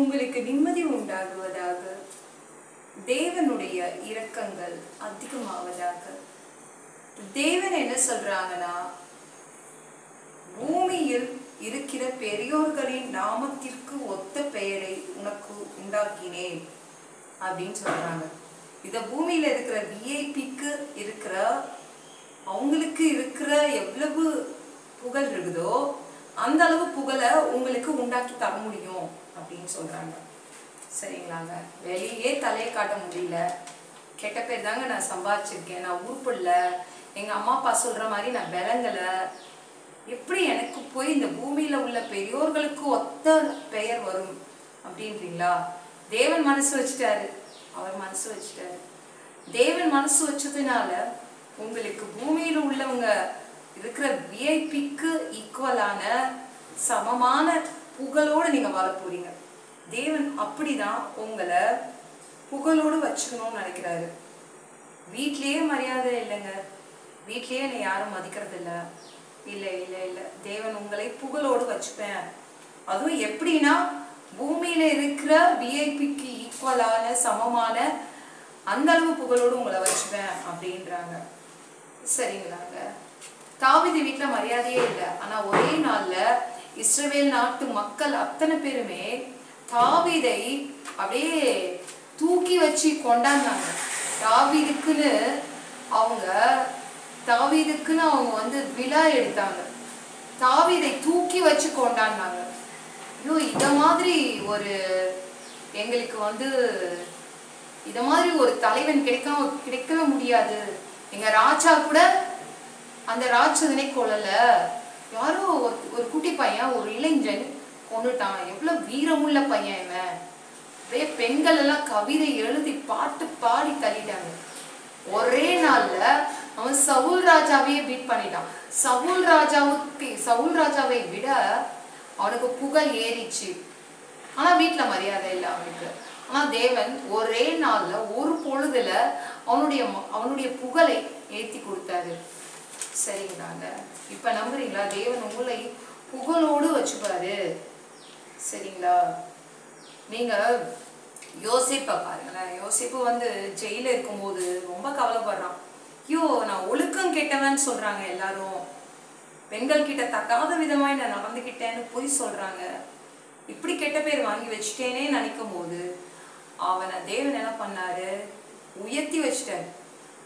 உங்களுக்கு நிம்மதி உண்டாகுவதாக. தேவனுடைய இரக்கங்கள் அதிகமாவதாக. தேவன் என்ன சொல்றாங்கன்னா பூமியில் இருக்கிற பெரியோர்களின் நாமத்திற்கு ஒத்த பெயரை உனக்கு உண்டாக்கினேன் அப்படின்னு சொல்றாங்க. இந்த பூமியில இருக்கிற விஐபிக்கு இருக்கிற அவங்களுக்கு இருக்கிற எவ்வளவு புகழ் இருக்குதோ அந்த அளவு புகழை உங்களுக்கு உண்டாக்கி தர முடியும் அப்படின்னு சொல்றாங்க. சரிங்களாங்க? வெளியே தலையை காட்ட முடியல. கெட்ட பேர் தாங்க நான் சம்பாதிச்சிருக்கேன். நான் உருப்பிடல எங்க அம்மா அப்பா சொல்ற மாதிரி நான் விளங்கல. எப்படி எனக்கு போய் இந்த பூமியில உள்ள பெரியோர்களுக்கு ஒத்த பெயர் வரும் அப்படின்றீங்களா? தேவன் மனசு வச்சுட்டாரு. அவர் மனசு வச்சுட்டாரு. தேவன் மனசு வச்சதுனால உங்களுக்கு பூமியில உள்ளவங்க இருக்கிற விஐபிக்கு ஈக்குவலான சமமான புகழோடு நீங்க வாழ போறீங்க. தேவன் அப்படிதான் உங்களை புகழோடு வச்சுக்கணும்னு நினைக்கிறாரு. வீட்லேயே மரியாதை இல்லைங்க. வீட்லேயே என்னை யாரும் மதிக்கிறது இல்லை இல்லை இல்லை. இல்லை தேவன் உங்களை புகழோடு வச்சுப்பேன். அதுவும் எப்படின்னா பூமியில இருக்கிற விஐபிக்கு ஈக்குவலான சமமான அந்த அளவு புகழோடு உங்களை வச்சுப்பேன் அப்படின்றாங்க. சரிங்களாங்க? தாவிதி வீட்டில் மரியாதையே இல்லை. ஆனா ஒரே நாள்ல இஸ்ரவேல் நாட்டு மக்கள் அத்தனை பேருமே தாவீதை அப்படியே தூக்கி வச்சு கொண்டாந்தாங்க தாவிதுக்குன்னு அவங்க தாவிதுக்குன்னு அவங்க வந்து விழா எடுத்தாங்க. தாவீதை தூக்கி வச்சு கொண்டாடினாங்க. ஐயோ இத மாதிரி ஒரு எங்களுக்கு வந்து இத மாதிரி ஒரு தலைவன் கிடைக்காம கிடைக்கவே முடியாது. எங்க ராஜா கூட அந்த ராட்சதனை கொல்லல. யாரோ ஒரு ஒரு குட்டி பையன் ஒரு இளைஞன் கொண்டுட்டான் எவ்வளவு வீரமுள்ள பையன் இவன். அப்படியே பெண்கள் எல்லாம் கவிதை எழுதி பாட்டு பாடி தள்ளிட்டாங்க. ஒரே நாள்ல அவன் சவுல் ராஜாவையே பீட் பண்ணிட்டான். சவுல் ராஜாவுக்கு சவுல் ராஜாவை விட அவனுக்கு புகழ் ஏறிச்சு. ஆனா வீட்டுல மரியாதை இல்லை அவனுக்கு. ஆனா தேவன் ஒரே நாள்ல ஒரு பொழுதுல அவனுடைய ம- அவனுடைய புகழை ஏத்தி கொடுத்தாரு. சரிங்களாங்க இப்ப நம்புறீங்களா? தேவன் உங்களை புகழோடு வச்சுப்பாரு. சரிங்களா? நீங்க யோசிப்பை பாருங்களேன். யோசிப்பு வந்து ஜெயில இருக்கும்போது ரொம்ப கவலைப்படுறான். ஐயோ நான் ஒழுக்கம் கெட்டவன் சொல்றாங்க எல்லாரும். பெண்கள் கிட்ட தக்காத விதமாய் நான் நடந்துக்கிட்டேன்னு பொய் சொல்றாங்க. இப்படி கெட்ட பேர் வாங்கி வச்சுட்டேனே நினைக்கும் போது அவனை தேவன் என்ன பண்ணாரு? உயர்த்தி வச்சிட்டாரு.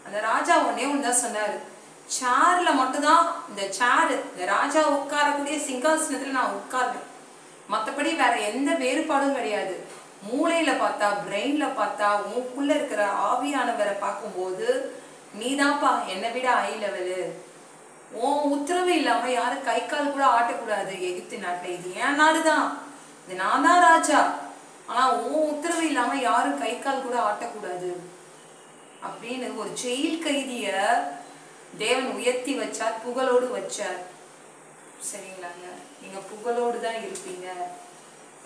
அந்த ராஜா ஒன்னே ஒன்று தான் சொன்னாரு. சேர்ல மட்டும்தான் இந்த சேர் இந்த ராஜா உட்காரக்கூடிய சிங்காசனத்துல நான் உட்காருவேன் மத்தபடி வேற எந்த வேறுபாடும் கிடையாது. மூளையில பார்த்தா பிரெயின்ல பார்த்தா உனக்குள்ள இருக்கிற ஆவியானவரை பார்க்கும்போது நீதான்ப்பா என்னை விட ஐ லெவலு உன் உத்தரவு இல்லாம யாரும் கை கால் கூட ஆட்டக்கூடாது எகிப்து நாட்டுல. இது என் நாடுதான். இது நான் தான் ராஜா. ஆனா உன் உத்தரவு இல்லாம யாரும் கை கால் கூட ஆட்டக்கூடாது. அப்படின்னு ஒரு ஜெயில் கைதிய தேவன் உயர்த்தி வச்சார் புகழோடு வச்சார். சரிங்களாங்க நீங்க புகழோடு தான் இருப்பீங்க.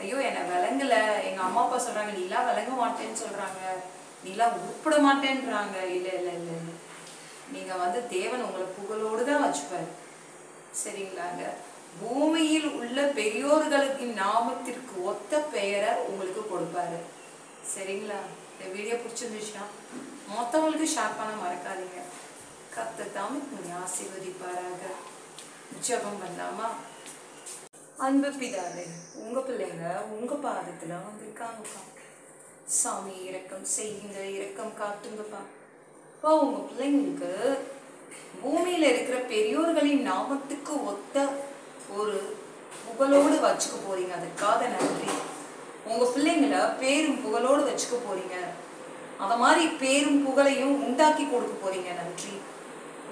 ஐயோ என்னை விளங்கலை. எங்க அம்மா அப்பா சொல்றாங்க நீலாம் விளங்க மாட்டேன்னு சொல்றாங்க. நீலாம் உருப்பிட மாட்டேன்றாங்க. இல்ல இல்ல இல்ல நீங்கள் நீங்க வந்து தேவன் உங்களை புகழோடு தான் வச்சுப்பாரு. சரிங்களாங்க பூமியில் உள்ள பெரியோர்களுக்கு நாமத்திற்கு ஒத்த பெயரை உங்களுக்கு கொடுப்பாரு. சரிங்களா? இந்த வீடியோ பிடிச்சிருந்துச்சுன்னா மொத்தவங்களுக்கு ஷேர் பண்ண மறக்காதீங்க. கத்த தாமே உங்களை ஆசீர்வதிப்பாராக ஜெபம் பண்ணலாமா அன்பு பிதாவே உங்க பிள்ளைங்க உங்க பாதத்துல வந்திருக்காங்கப்பா சாமி இறக்கம் செய்யுங்க இறக்கம் காட்டுங்கப்பா அப்பா உங்க பிள்ளைங்களுக்கு பூமியில இருக்கிற பெரியோர்களின் நாமத்துக்கு ஒத்த ஒரு புகழோடு வச்சுக்க போறீங்க. அதுக்காக நன்றி. உங்க பிள்ளைங்கள பேரும் புகழோடு வச்சுக்க போறீங்க. அத மாதிரி பேரும் புகழையும் உண்டாக்கி கொடுக்க போறீங்க. நன்றி.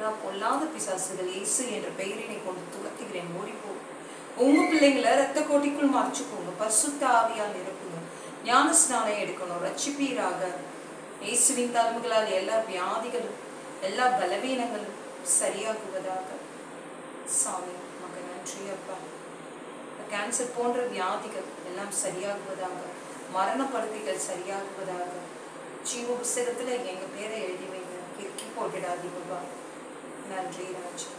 நான் பொல்லாத பிசாசுகள் இயேசு என்ற பெயரினை கொண்டு துவத்துகிறேன் ஓடிப்போ. உங்க பிள்ளைங்களை ரத்த கோட்டிக்குள் மறைச்சுக்கோங்க. பரிசுத்த ஆவியால் நிரப்புங்க. ஞான ஸ்நானம் எடுக்கணும். ரட்சிப்பீராக இயேசுவின் தலைமைகளால் எல்லா வியாதிகளும் எல்லா பலவீனங்களும் சரியாகுவதாக. சாமி மக நன்றி அப்பா. கேன்சர் போன்ற வியாதிகள் எல்லாம் சரியாகுவதாக. மரணப்படுத்திகள் சரியாகுவதாக. ஜீவ புஸ்தகத்தில் எங்க பேரை எழுதி வைங்க. கிறுக்கி போட்டுடாதீங்கப்பா நன்றி ராஜா.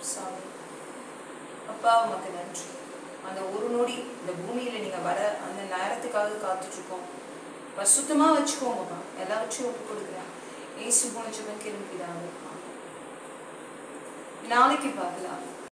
சாமி. அப்பா உமக்கு நன்றி. அந்த ஒரு நொடி இந்த பூமியில நீங்க வர அந்த நேரத்துக்காக காத்துட்டு இருக்கோம் பசுத்தமா வச்சுக்கோங்கப்பா எல்லாவற்றையும் ஒப்பு கொடுக்குறேன். ஏசு போன ஜெபம் கிளம்பிதான் நாளைக்கு பார்க்கலாம்.